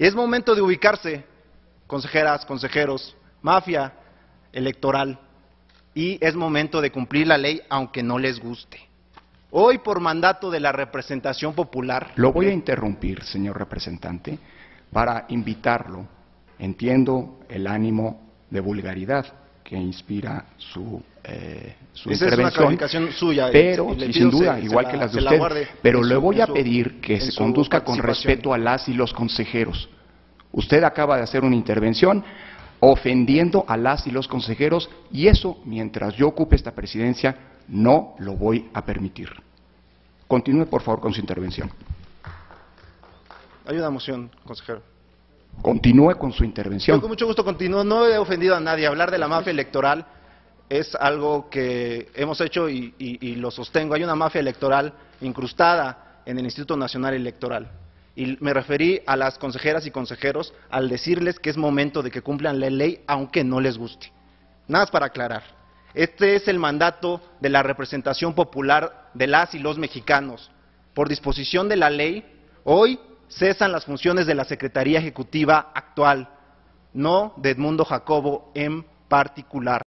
Es momento de ubicarse, consejeras, consejeros, mafia electoral, y es momento de cumplir la ley aunque no les guste. Hoy, por mandato de la representación popular, Lo voy a interrumpir, señor representante, para invitarlo. Entiendo el ánimo de vulgaridad que inspira su, eh, su Esa es una intervención, suya, y- pero y sin duda, se- se igual la- que las de la usted, pero le voy a pedir que se conduzca con respeto a las y los consejeros. Usted acaba de hacer una intervención ofendiendo a las y los consejeros y eso, mientras yo ocupe esta presidencia, no lo voy a permitir. Continúe, por favor, con su intervención. hay una moción, consejero. Continúe con su intervención. con mucho gusto continúo. No he ofendido a nadie. Hablar de la mafia electoral es algo que hemos hecho y, y- y lo sostengo. Hay una mafia electoral incrustada en el Instituto Nacional Electoral. Y me referí a las consejeras y consejeros al decirles que es momento de que cumplan la ley aunque no les guste. Nada más para aclarar. Este es el mandato de la representación popular de las y los mexicanos. Por disposición de la ley, hoy cesan las funciones de la Secretaría Ejecutiva actual, no de Edmundo Jacobo en particular.